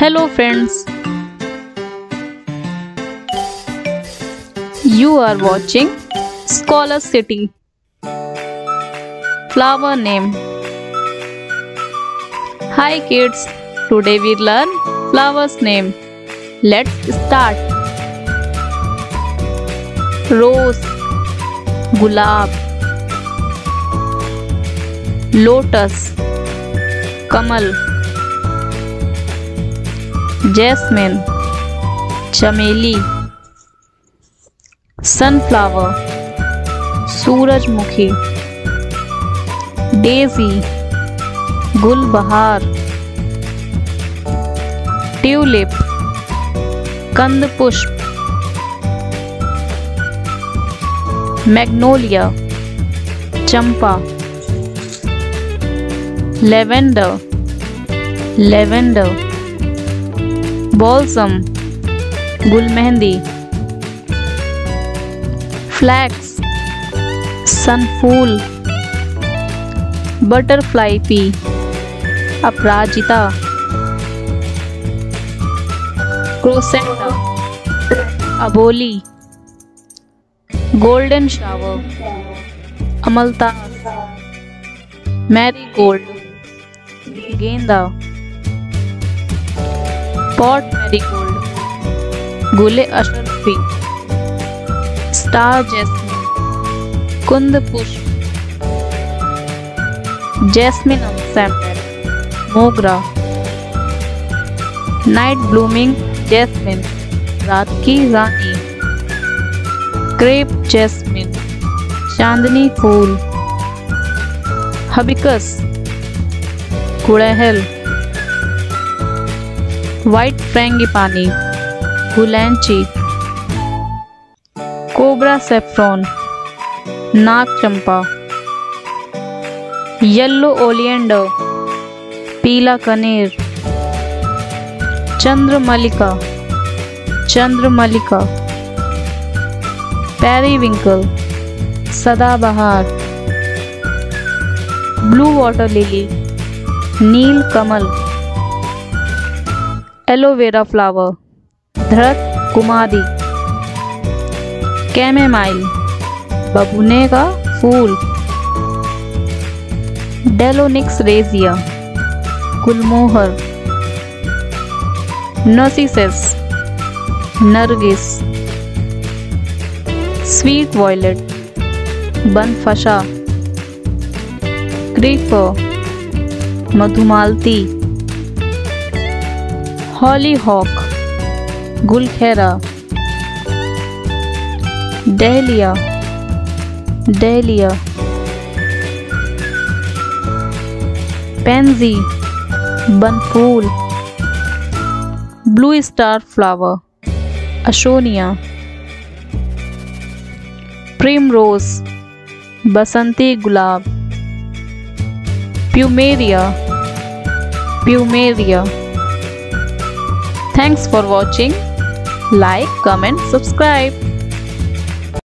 Hello friends. You are watching Scholar City. Flower name. Hi kids. Today we learn flowers name. Let's start. Rose Gulab Lotus Kamal jasmine चमेली sunflower सूरजमुखी daisy गुलबहार tulip कंद पुष्प magnolia चंपा lavender lavender balsam गुल मेहंदी flax, सनफूल, butterfly pea, अपराजिता, क्रोसेंटा, अबोली, गोल्डन शावर अमलता मैरी गोल्ड, गेंदा। पॉट मैरीगोल्ड गुले अशरफी स्टार जैस्मिन कुंद पुष्प जैस्मिन सैंपल मोगरा नाइट ब्लूमिंग जैस्मिन रात की रानी क्रेप जैस्मिन चांदनी फूल हबिकस गुड़हल व्हाइट फ्रेंगिपानी गुलैंची कोबरा सेफ्रॉन, नाग चंपा येल्लो ओलियंडर पीला कनेर, चंद्रमल्लिका चंद्रमल्लिका, पेरीविंकल, सदाबहार, ब्लू वाटर लिली, नील कमल एलोवेरा फ्लावर धरत कुमारी कैमेमाइल बबूने का फूल डेलोनिक्स रेजिया गुलमोहर नसीसेस नरगिस स्वीट वॉयलेट बनफशा क्रीपर मधुमालती हॉलीहॉक गुलखेरा डहलिया डहलिया पेंजी बनफूल ब्लू स्टार फ्लावर अशोनिया प्रीम रोज बसंती गुलाब plumeria plumeria Thanks for watching. Like, comment, subscribe.